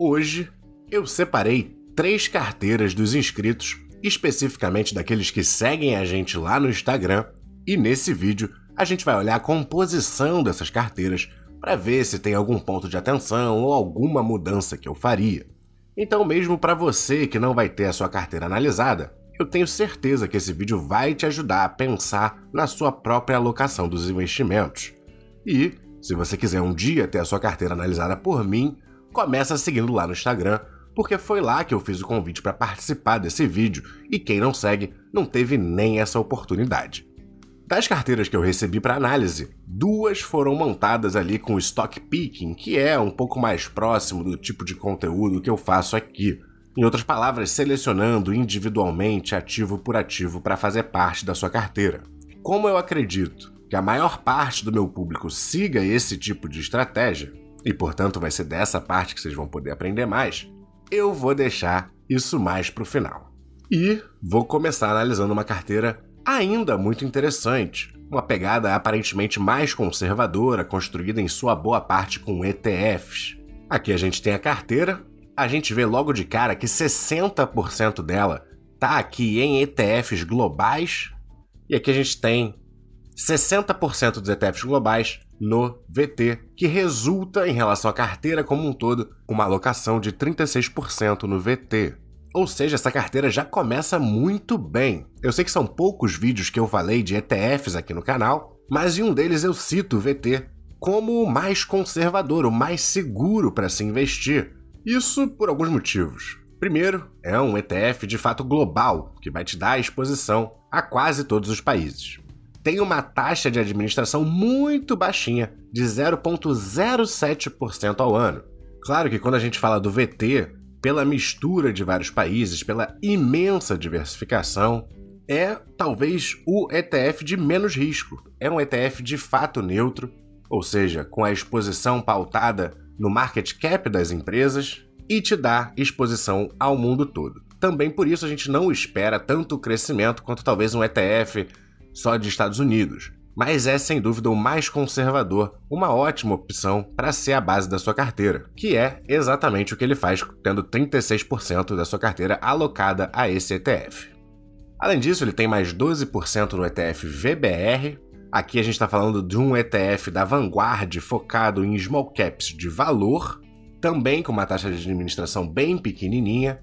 Hoje eu separei três carteiras dos inscritos, especificamente daqueles que seguem a gente lá no Instagram, e nesse vídeo a gente vai olhar a composição dessas carteiras para ver se tem algum ponto de atenção ou alguma mudança que eu faria. Então, mesmo para você que não vai ter a sua carteira analisada, eu tenho certeza que esse vídeo vai te ajudar a pensar na sua própria alocação dos investimentos. E, se você quiser um dia ter a sua carteira analisada por mim, começa seguindo lá no Instagram, porque foi lá que eu fiz o convite para participar desse vídeo e quem não segue não teve nem essa oportunidade. Das carteiras que eu recebi para análise, duas foram montadas ali com stock picking, que é um pouco mais próximo do tipo de conteúdo que eu faço aqui. Em outras palavras, selecionando individualmente ativo por ativo para fazer parte da sua carteira. Como eu acredito que a maior parte do meu público siga esse tipo de estratégia, e portanto vai ser dessa parte que vocês vão poder aprender mais, eu vou deixar isso mais para o final. E vou começar analisando uma carteira ainda muito interessante, uma pegada aparentemente mais conservadora, construída em sua boa parte com ETFs. Aqui a gente tem a carteira, a gente vê logo de cara que 60% dela está aqui em ETFs globais, e aqui a gente tem 60% dos ETFs globais no VT, que resulta, em relação à carteira como um todo, uma alocação de 36% no VT. Ou seja, essa carteira já começa muito bem. Eu sei que são poucos vídeos que eu falei de ETFs aqui no canal, mas em um deles eu cito o VT como o mais conservador, o mais seguro para se investir. Isso por alguns motivos. Primeiro, é um ETF de fato global, que vai te dar exposição a quase todos os países. Tem uma taxa de administração muito baixinha, de 0,07% ao ano. Claro que quando a gente fala do VT, pela mistura de vários países, pela imensa diversificação, é talvez o ETF de menos risco. É um ETF de fato neutro, ou seja, com a exposição pautada no market cap das empresas e te dá exposição ao mundo todo. Também por isso a gente não espera tanto crescimento quanto talvez um ETF só de Estados Unidos mas é sem dúvida o mais conservador, uma ótima opção para ser a base da sua carteira, que é exatamente o que ele faz, tendo 36% da sua carteira alocada a esse ETF. Além disso, ele tem mais 12% no ETF VBR. Aqui a gente está falando de um ETF da Vanguard focado em small caps de valor, também com uma taxa de administração bem pequenininha.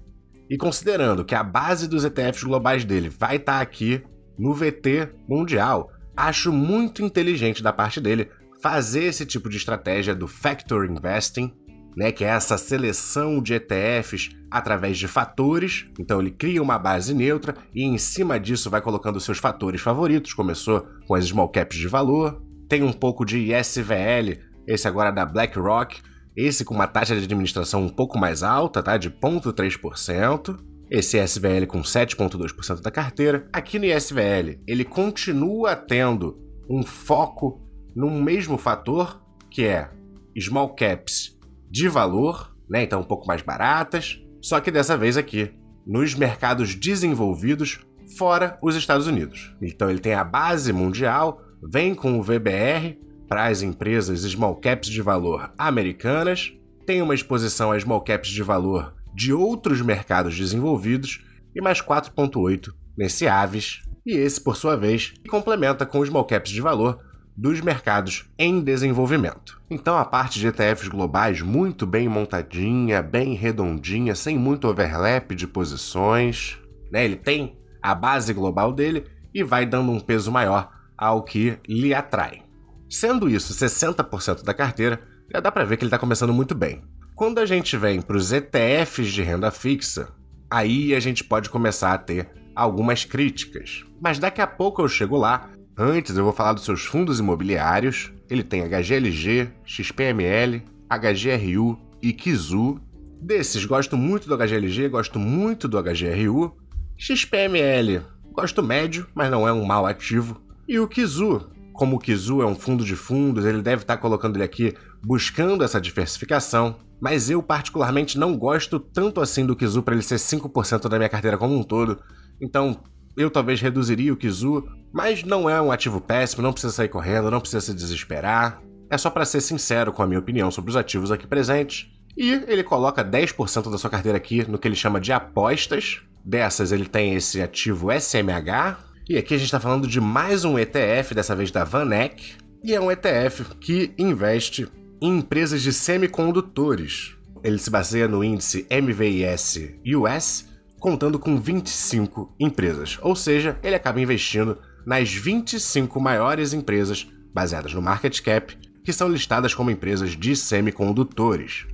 E considerando que a base dos ETFs globais dele vai estar tá aqui no VT mundial, Acho muito inteligente da parte dele fazer esse tipo de estratégia do factor investing, né, que é essa seleção de ETFs através de fatores. Então ele cria uma base neutra e em cima disso vai colocando seus fatores favoritos. Começou com as small caps de valor, tem um pouco de ISVL, esse agora da BlackRock, esse com uma taxa de administração um pouco mais alta, tá, de 0,3%. Esse SVL com 7,2% da carteira. Aqui no ISVL, ele continua tendo um foco num mesmo fator, que é small caps de valor, né? Então um pouco mais baratas, só que dessa vez aqui nos mercados desenvolvidos fora os Estados Unidos. Então ele tem a base mundial, vem com o VBR para as empresas small caps de valor americanas, tem uma exposição a small caps de valor de outros mercados desenvolvidos e mais 4,8 nesse Aves, e esse, por sua vez, complementa com os small caps de valor dos mercados em desenvolvimento. Então a parte de ETFs globais muito bem montadinha, bem redondinha, sem muito overlap de posições. Né? Ele tem a base global dele e vai dando um peso maior ao que lhe atrai. Sendo isso 60% da carteira, já dá para ver que ele está começando muito bem. Quando a gente vem para os ETFs de renda fixa, aí a gente pode começar a ter algumas críticas. Mas daqui a pouco eu chego lá. Antes eu vou falar dos seus fundos imobiliários. Ele tem HGLG, XPML, HGRU e Kizu. Desses, gosto muito do HGLG, gosto muito do HGRU. XPML, gosto médio, mas não é um mal ativo. E o Kizu, como o Kizu é um fundo de fundos, ele deve estar colocando ele aqui buscando essa diversificação mas eu particularmente não gosto tanto assim do Kizu para ele ser 5% da minha carteira como um todo. Então, eu talvez reduziria o Kizu, mas não é um ativo péssimo, não precisa sair correndo, não precisa se desesperar. É só para ser sincero com a minha opinião sobre os ativos aqui presentes. E ele coloca 10% da sua carteira aqui no que ele chama de apostas. Dessas, ele tem esse ativo SMH. E aqui a gente está falando de mais um ETF, dessa vez da VanEck. E é um ETF que investe em empresas de semicondutores. Ele se baseia no índice MVIS US, contando com 25 empresas. Ou seja, ele acaba investindo nas 25 maiores empresas baseadas no market cap que são listadas como empresas de semicondutores.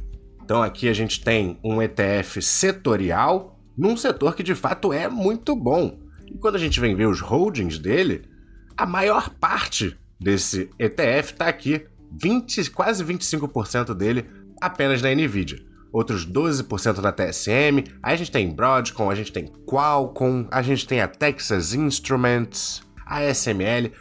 Então aqui a gente tem um ETF setorial num setor que de fato é muito bom. E quando a gente vem ver os holdings dele, a maior parte desse ETF está aqui, 20, quase 25% dele apenas na Nvidia. Outros 12% na TSM, a gente tem Broadcom, a gente tem Qualcomm, a gente tem a Texas Instruments, a SML,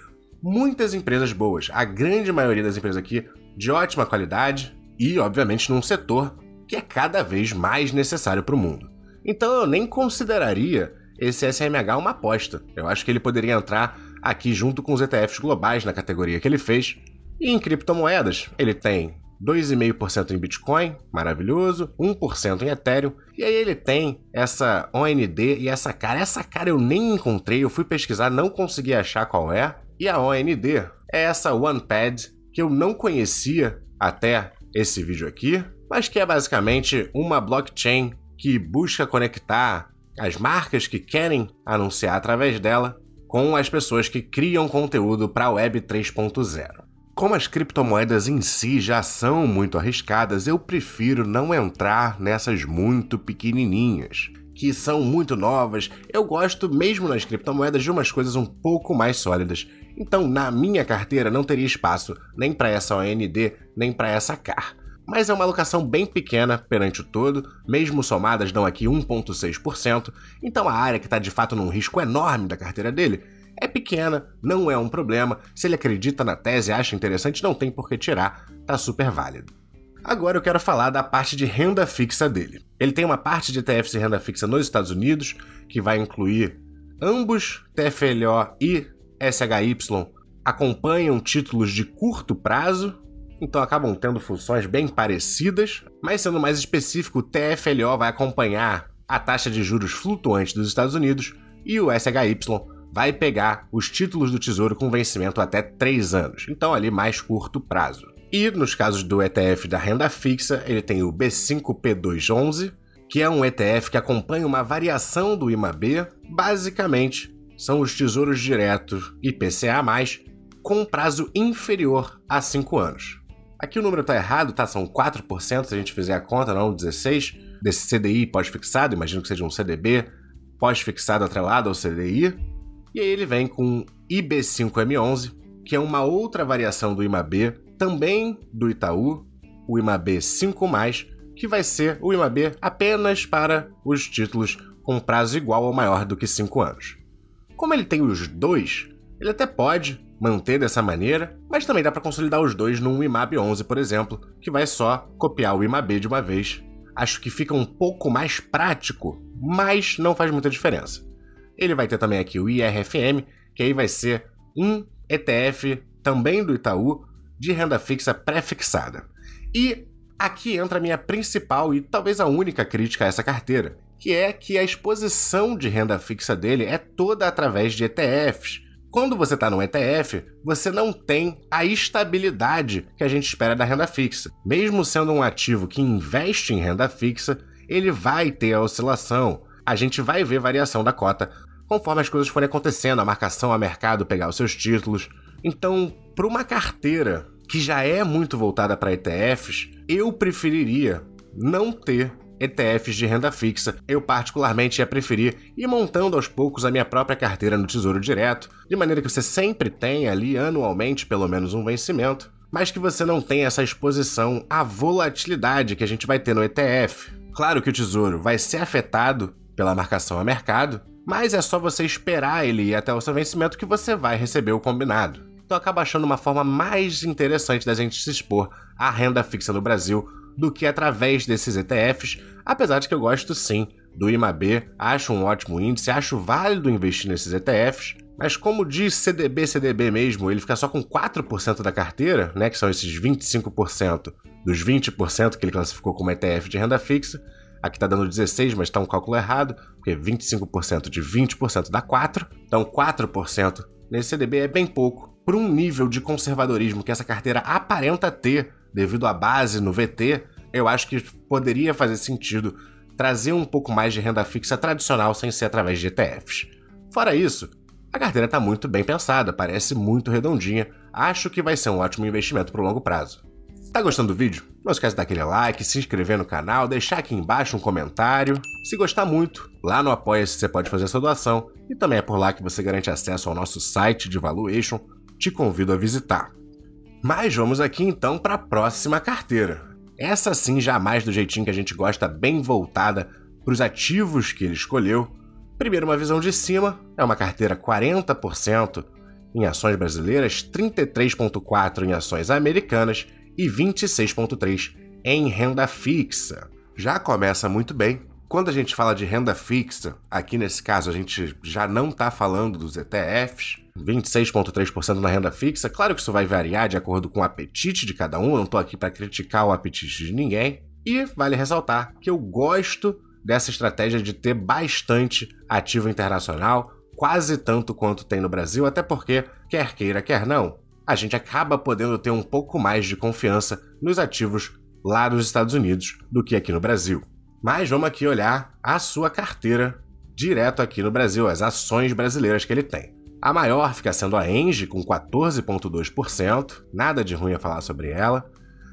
muitas empresas boas, a grande maioria das empresas aqui de ótima qualidade e, obviamente, num setor que é cada vez mais necessário para o mundo. Então eu nem consideraria esse SMH uma aposta. Eu acho que ele poderia entrar aqui junto com os ETFs globais na categoria que ele fez. E em criptomoedas, ele tem 2,5% em Bitcoin, maravilhoso, 1% em Ethereum, e aí ele tem essa OND e essa cara. Essa cara eu nem encontrei, eu fui pesquisar, não consegui achar qual é. E a OND é essa OnePad que eu não conhecia até esse vídeo aqui, mas que é basicamente uma blockchain que busca conectar as marcas que querem anunciar através dela com as pessoas que criam conteúdo para a Web 3.0. Como as criptomoedas em si já são muito arriscadas, eu prefiro não entrar nessas muito pequenininhas, que são muito novas. Eu gosto, mesmo nas criptomoedas, de umas coisas um pouco mais sólidas. Então, na minha carteira não teria espaço nem para essa OND, nem para essa CAR. Mas é uma alocação bem pequena perante o todo, mesmo somadas dão aqui 1,6%, então a área que está de fato num risco enorme da carteira dele é pequena, não é um problema. Se ele acredita na tese, acha interessante, não tem por que tirar, tá super válido. Agora eu quero falar da parte de renda fixa dele. Ele tem uma parte de ETFs de renda fixa nos Estados Unidos, que vai incluir ambos TFLO e SHY acompanham títulos de curto prazo, então acabam tendo funções bem parecidas, mas sendo mais específico, o TFLO vai acompanhar a taxa de juros flutuante dos Estados Unidos e o SHY vai pegar os títulos do Tesouro com vencimento até 3 anos, então ali mais curto prazo. E nos casos do ETF da renda fixa, ele tem o B5P211, que é um ETF que acompanha uma variação do IMAB. Basicamente, são os tesouros diretos IPCA+, com prazo inferior a 5 anos. Aqui o número está errado, tá? São 4% se a gente fizer a conta, não 16, desse CDI pós-fixado, imagino que seja um CDB pós-fixado atrelado ao CDI. E aí ele vem com IB5M11, que é uma outra variação do IMAB, também do Itaú, o IMAB 5+, que vai ser o IMAB apenas para os títulos com prazo igual ou maior do que 5 anos. Como ele tem os dois, ele até pode manter dessa maneira, mas também dá para consolidar os dois num IMAB 11, por exemplo, que vai só copiar o IMAB de uma vez. Acho que fica um pouco mais prático, mas não faz muita diferença. Ele vai ter também aqui o IRFM, que aí vai ser um ETF também do Itaú de renda fixa pré-fixada. E aqui entra a minha principal e talvez a única crítica a essa carteira, que é que a exposição de renda fixa dele é toda através de ETFs. Quando você está no ETF, você não tem a estabilidade que a gente espera da renda fixa. Mesmo sendo um ativo que investe em renda fixa, ele vai ter a oscilação. A gente vai ver variação da cota conforme as coisas forem acontecendo, a marcação a mercado pegar os seus títulos. Então, para uma carteira que já é muito voltada para ETFs, eu preferiria não ter ETFs de renda fixa. Eu, particularmente, ia preferir ir montando aos poucos a minha própria carteira no Tesouro Direto, de maneira que você sempre tenha ali anualmente pelo menos um vencimento, mas que você não tenha essa exposição à volatilidade que a gente vai ter no ETF. Claro que o Tesouro vai ser afetado pela marcação a mercado, mas é só você esperar ele ir até o seu vencimento que você vai receber o combinado. Então acaba achando uma forma mais interessante da gente se expor à renda fixa no Brasil do que através desses ETFs, apesar de que eu gosto sim do IMAB, acho um ótimo índice, acho válido investir nesses ETFs, Mas como de CDB, CDB mesmo, ele fica só com 4% da carteira, né, que são esses 25% dos 20% que ele classificou como ETF de renda fixa, aqui está dando 16, mas está um cálculo errado, porque 25% de 20% dá 4, então 4% nesse CDB é bem pouco, por um nível de conservadorismo que essa carteira aparenta ter devido à base no VT, eu acho que poderia fazer sentido trazer um pouco mais de renda fixa tradicional sem ser através de ETFs. Fora isso, a carteira está muito bem pensada, parece muito redondinha, acho que vai ser um ótimo investimento para o longo prazo. Tá gostando do vídeo? Não esquece de dar aquele like, se inscrever no canal, deixar aqui embaixo um comentário. Se gostar muito, lá no Apoia-se você pode fazer sua doação e também é por lá que você garante acesso ao nosso site de valuation. Te convido a visitar. Mas vamos aqui então para a próxima carteira. Essa sim já mais do jeitinho que a gente gosta, bem voltada para os ativos que ele escolheu Primeiro, uma visão de cima, é uma carteira 40% em ações brasileiras, 33,4% em ações americanas e 26,3% em renda fixa. Já começa muito bem. Quando a gente fala de renda fixa, aqui nesse caso a gente já não está falando dos ETFs, 26,3% na renda fixa. Claro que isso vai variar de acordo com o apetite de cada um, eu não estou aqui para criticar o apetite de ninguém. E vale ressaltar que eu gosto dessa estratégia de ter bastante ativo internacional, quase tanto quanto tem no Brasil, até porque, quer queira, quer não, a gente acaba podendo ter um pouco mais de confiança nos ativos lá dos Estados Unidos do que aqui no Brasil. Mas vamos aqui olhar a sua carteira direto aqui no Brasil, as ações brasileiras que ele tem. A maior fica sendo a Engie, com 14,2%, nada de ruim a falar sobre ela.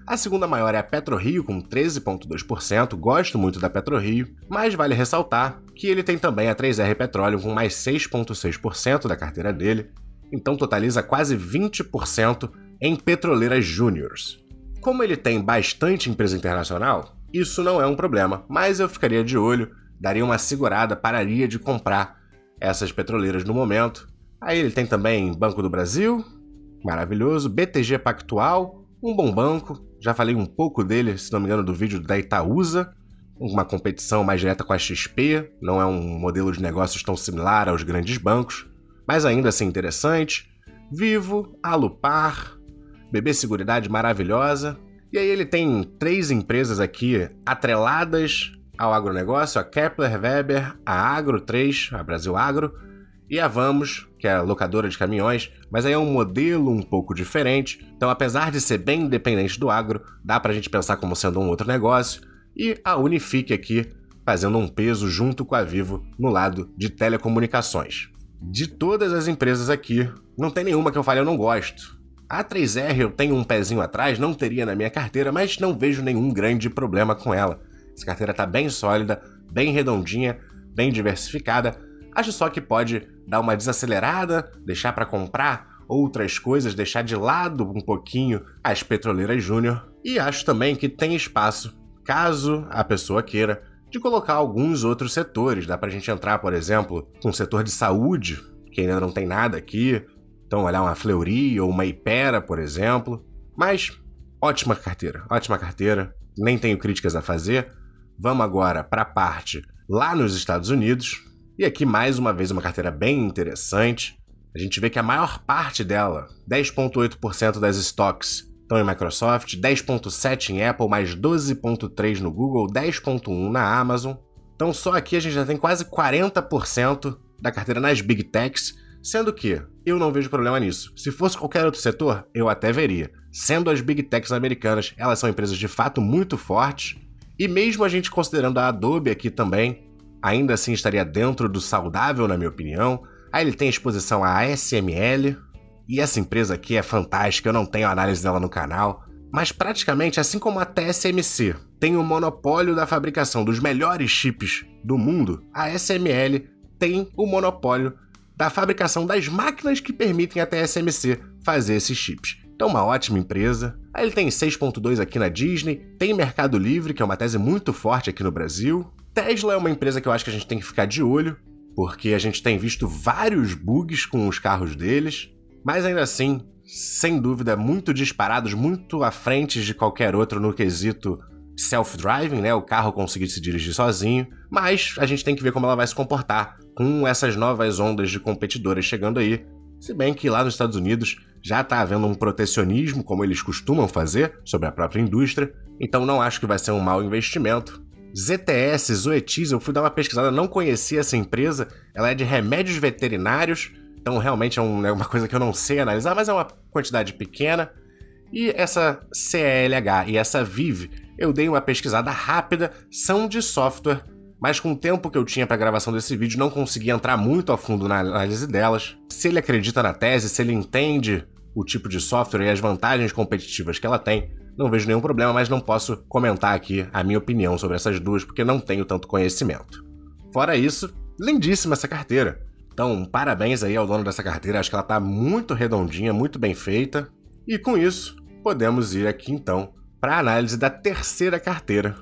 A segunda maior é a PetroRio, com 13,2%. Gosto muito da PetroRio, mas vale ressaltar que ele tem também a 3R Petróleo, com mais 6,6% da carteira dele. Então totaliza quase 20% em petroleiras júniors. Como ele tem bastante empresa internacional, isso não é um problema, mas eu ficaria de olho, daria uma segurada, pararia de comprar essas petroleiras no momento. Aí ele tem também Banco do Brasil, maravilhoso, BTG Pactual, um bom banco, já falei um pouco dele, se não me engano, do vídeo da Itaúsa, uma competição mais direta com a XP, não é um modelo de negócios tão similar aos grandes bancos, mas ainda assim interessante. Vivo, Alupar, BB Seguridade maravilhosa. E aí ele tem três empresas aqui atreladas ao agronegócio, a Kepler Weber, a Agro 3, a Brasil Agro, e a Vamos, que é a locadora de caminhões, mas aí é um modelo um pouco diferente. Então, apesar de ser bem independente do agro, dá para a gente pensar como sendo um outro negócio. E a Unifique aqui fazendo um peso junto com a Vivo no lado de telecomunicações. De todas as empresas aqui, não tem nenhuma que eu fale eu não gosto. A 3R eu tenho um pezinho atrás, não teria na minha carteira, mas não vejo nenhum grande problema com ela. Essa carteira está bem sólida, bem redondinha, bem diversificada. Acho só que pode dar uma desacelerada, deixar para comprar outras coisas, deixar de lado um pouquinho as petroleiras júnior. E acho também que tem espaço, caso a pessoa queira, de colocar alguns outros setores. Dá para a gente entrar, por exemplo, com o setor de saúde, que ainda não tem nada aqui. Então, olhar uma Fleury ou uma Ipera, por exemplo. Mas, ótima carteira, ótima carteira. Nem tenho críticas a fazer. Vamos agora para a parte lá nos Estados Unidos. E aqui, mais uma vez, uma carteira bem interessante. A gente vê que a maior parte dela, 10,8% das stocks, estão em Microsoft, 10,7% em Apple, mais 12,3% no Google, 10,1% na Amazon. Então, só aqui a gente já tem quase 40% da carteira nas Big Techs, sendo que eu não vejo problema nisso. Se fosse qualquer outro setor, eu até veria. Sendo as Big Techs americanas, elas são empresas de fato muito fortes, e mesmo a gente considerando a Adobe aqui também, ainda assim estaria dentro do saudável, na minha opinião. Aí ele tem exposição à ASML, e essa empresa aqui é fantástica, eu não tenho análise dela no canal, mas praticamente assim como a TSMC tem o monopólio da fabricação dos melhores chips do mundo, a SML tem o monopólio da fabricação das máquinas que permitem a TSMC fazer esses chips. Então, uma ótima empresa. Aí ele tem 6.2 aqui na Disney, tem Mercado Livre, que é uma tese muito forte aqui no Brasil, Tesla é uma empresa que eu acho que a gente tem que ficar de olho, porque a gente tem visto vários bugs com os carros deles, mas ainda assim, sem dúvida, muito disparados, muito à frente de qualquer outro no quesito self-driving, né? O carro conseguir se dirigir sozinho, mas a gente tem que ver como ela vai se comportar com essas novas ondas de competidores chegando aí. Se bem que lá nos Estados Unidos já está havendo um protecionismo, como eles costumam fazer, sobre a própria indústria, então não acho que vai ser um mau investimento. ZTS, Zoetis, eu fui dar uma pesquisada, não conhecia essa empresa, ela é de remédios veterinários, então realmente é, um, é uma coisa que eu não sei analisar, mas é uma quantidade pequena. E essa CELH e essa Vive, eu dei uma pesquisada rápida, são de software, mas com o tempo que eu tinha para gravação desse vídeo não consegui entrar muito a fundo na análise delas. Se ele acredita na tese, se ele entende o tipo de software e as vantagens competitivas que ela tem, não vejo nenhum problema, mas não posso comentar aqui a minha opinião sobre essas duas porque não tenho tanto conhecimento. Fora isso, lindíssima essa carteira. Então, parabéns aí ao dono dessa carteira, acho que ela está muito redondinha, muito bem feita. E com isso, podemos ir aqui então para a análise da terceira carteira,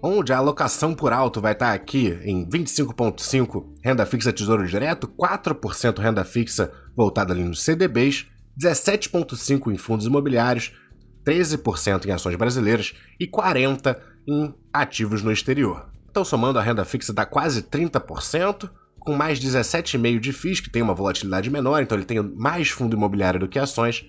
onde a alocação por alto vai estar aqui em 25,5% renda fixa tesouro direto, 4% renda fixa voltada ali nos CDBs, 17,5% em fundos imobiliários, 13% em ações brasileiras e 40% em ativos no exterior. Então, somando a renda fixa dá quase 30%, com mais 17,5% de FIIs, que tem uma volatilidade menor, então ele tem mais fundo imobiliário do que ações,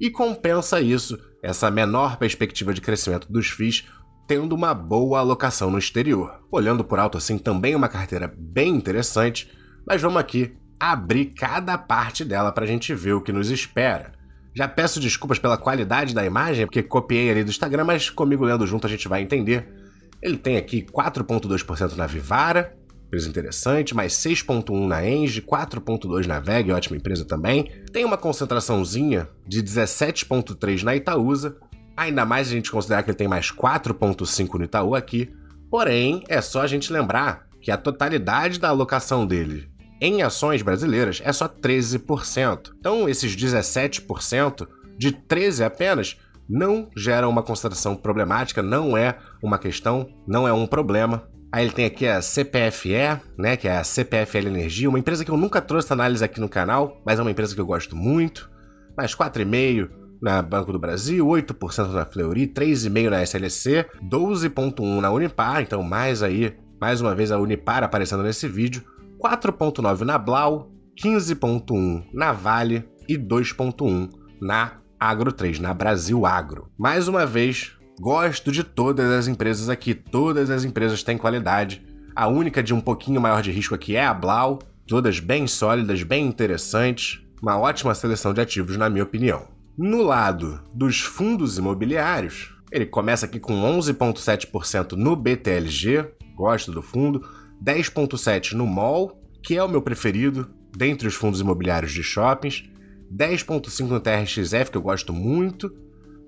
e compensa isso, essa menor perspectiva de crescimento dos FIIs, tendo uma boa alocação no exterior. Olhando por alto assim, também uma carteira bem interessante, mas vamos aqui abrir cada parte dela para a gente ver o que nos espera. Já peço desculpas pela qualidade da imagem, porque copiei ali do Instagram, mas comigo lendo junto a gente vai entender. Ele tem aqui 4,2% na Vivara, empresa interessante, mais 6.1 na Engie, 4.2 na VEG, ótima empresa também. Tem uma concentraçãozinha de 17.3 na Itaúsa, ainda mais a gente considerar que ele tem mais 4.5 no Itaú aqui. Porém, é só a gente lembrar que a totalidade da alocação dele em ações brasileiras é só 13%. Então, esses 17% de 13 apenas não gera uma consideração problemática, não é uma questão, não é um problema. Aí ele tem aqui a CPFE, né, que é a CPFL Energia, uma empresa que eu nunca trouxe análise aqui no canal, mas é uma empresa que eu gosto muito. Mais 4,5 na Banco do Brasil, 8% na Fleury, 3,5 na SLC, 12,1 na Unipar, então mais aí, mais uma vez a Unipar aparecendo nesse vídeo, 4,9 na Blau, 15,1 na Vale e 2,1 na Agro 3, na Brasil Agro. Mais uma vez, Gosto de todas as empresas aqui, todas as empresas têm qualidade. A única de um pouquinho maior de risco aqui é a Blau, todas bem sólidas, bem interessantes, uma ótima seleção de ativos, na minha opinião. No lado dos fundos imobiliários, ele começa aqui com 11,7% no BTLG, gosto do fundo, 10,7% no MOL, que é o meu preferido dentre os fundos imobiliários de shoppings, 10,5% no TRXF, que eu gosto muito,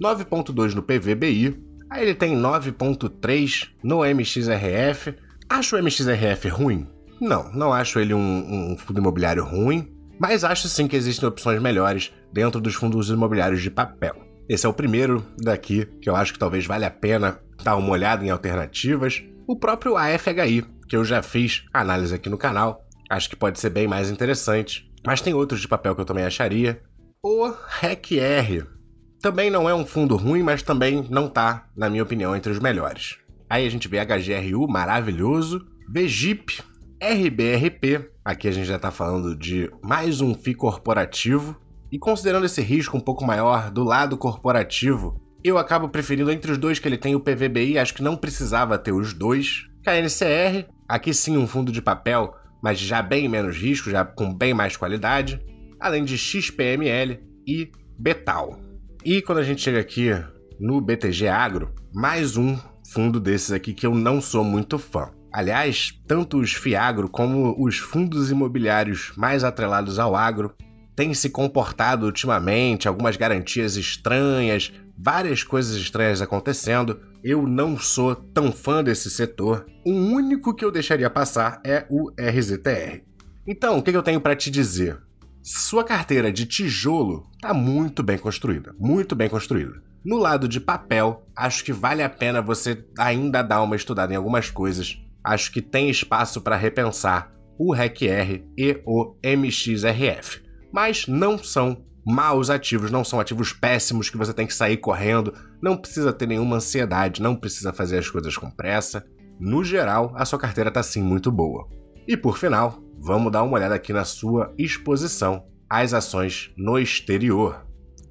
9.2 no PVBI, aí ele tem 9.3 no MXRF. Acho o MXRF ruim? Não, não acho ele um, um fundo imobiliário ruim, mas acho sim que existem opções melhores dentro dos fundos imobiliários de papel. Esse é o primeiro daqui que eu acho que talvez valha a pena dar uma olhada em alternativas. O próprio AFHI, que eu já fiz análise aqui no canal, acho que pode ser bem mais interessante. Mas tem outros de papel que eu também acharia. O RECR, também não é um fundo ruim, mas também não tá, na minha opinião, entre os melhores. Aí a gente vê HGRU, maravilhoso, VGIP, RBRP, aqui a gente já tá falando de mais um FII corporativo, e considerando esse risco um pouco maior do lado corporativo, eu acabo preferindo entre os dois que ele tem o PVBI, acho que não precisava ter os dois. KNCR, aqui sim um fundo de papel, mas já bem menos risco, já com bem mais qualidade, além de XPML e Betal. E quando a gente chega aqui no BTG Agro, mais um fundo desses aqui que eu não sou muito fã. Aliás, tanto os Fiagro como os fundos imobiliários mais atrelados ao agro têm se comportado ultimamente, algumas garantias estranhas, várias coisas estranhas acontecendo. Eu não sou tão fã desse setor. O único que eu deixaria passar é o RZTR. Então, o que eu tenho para te dizer? Sua carteira de tijolo está muito bem construída, muito bem construída. No lado de papel, acho que vale a pena você ainda dar uma estudada em algumas coisas. Acho que tem espaço para repensar o RECR e o MXRF. Mas não são maus ativos, não são ativos péssimos que você tem que sair correndo, não precisa ter nenhuma ansiedade, não precisa fazer as coisas com pressa. No geral, a sua carteira está sim muito boa. E por final, vamos dar uma olhada aqui na sua exposição às ações no exterior.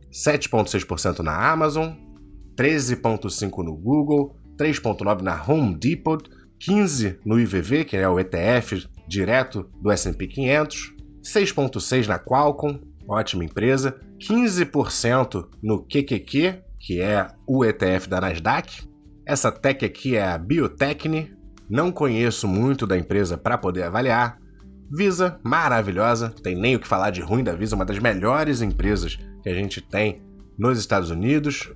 7,6% na Amazon, 13,5% no Google, 3,9% na Home Depot, 15% no IVV, que é o ETF direto do S&P 500, 6,6% na Qualcomm, ótima empresa, 15% no QQQ, que é o ETF da Nasdaq. Essa tech aqui é a Biotechne, não conheço muito da empresa para poder avaliar. Visa, maravilhosa, tem nem o que falar de ruim da Visa, uma das melhores empresas que a gente tem nos Estados Unidos.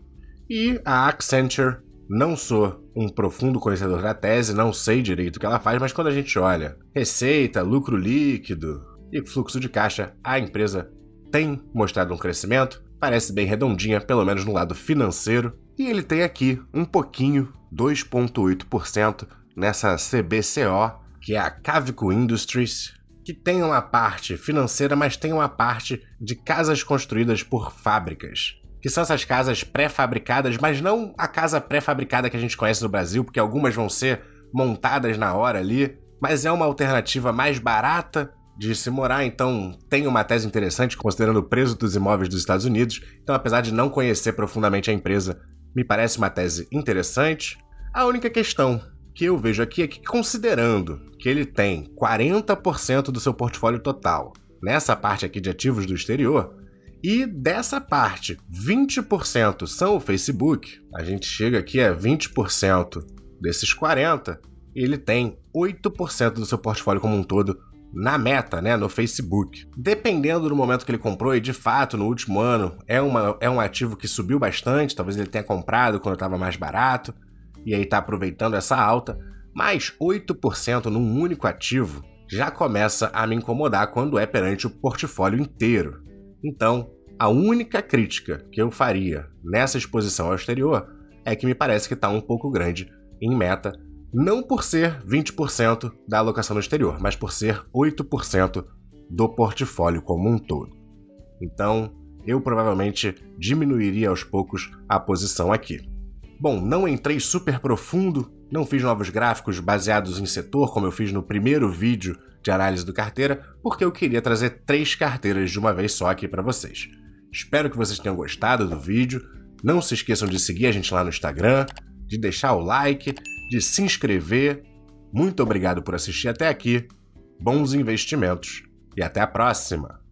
E a Accenture, não sou um profundo conhecedor da tese, não sei direito o que ela faz, mas quando a gente olha receita, lucro líquido e fluxo de caixa, a empresa tem mostrado um crescimento, parece bem redondinha, pelo menos no lado financeiro, e ele tem aqui um pouquinho, 2,8% nessa CBCO, que é a Cavico Industries, que tem uma parte financeira, mas tem uma parte de casas construídas por fábricas. Que são essas casas pré-fabricadas, mas não a casa pré-fabricada que a gente conhece no Brasil, porque algumas vão ser montadas na hora ali, mas é uma alternativa mais barata de se morar, então tem uma tese interessante considerando o preço dos imóveis dos Estados Unidos. Então, apesar de não conhecer profundamente a empresa, me parece uma tese interessante. A única questão que eu vejo aqui é que, considerando que ele tem 40% do seu portfólio total nessa parte aqui de ativos do exterior, e dessa parte, 20% são o Facebook, a gente chega aqui a 20% desses 40%, ele tem 8% do seu portfólio como um todo na meta, né, no Facebook. Dependendo do momento que ele comprou, e de fato no último ano é, uma, é um ativo que subiu bastante, talvez ele tenha comprado quando estava mais barato, e aí está aproveitando essa alta, mas 8% num único ativo já começa a me incomodar quando é perante o portfólio inteiro. Então, a única crítica que eu faria nessa exposição ao exterior é que me parece que está um pouco grande em meta, não por ser 20% da alocação no exterior, mas por ser 8% do portfólio como um todo. Então, eu provavelmente diminuiria aos poucos a posição aqui. Bom, não entrei super profundo, não fiz novos gráficos baseados em setor, como eu fiz no primeiro vídeo de análise do carteira, porque eu queria trazer três carteiras de uma vez só aqui para vocês. Espero que vocês tenham gostado do vídeo. Não se esqueçam de seguir a gente lá no Instagram, de deixar o like, de se inscrever. Muito obrigado por assistir até aqui. Bons investimentos e até a próxima!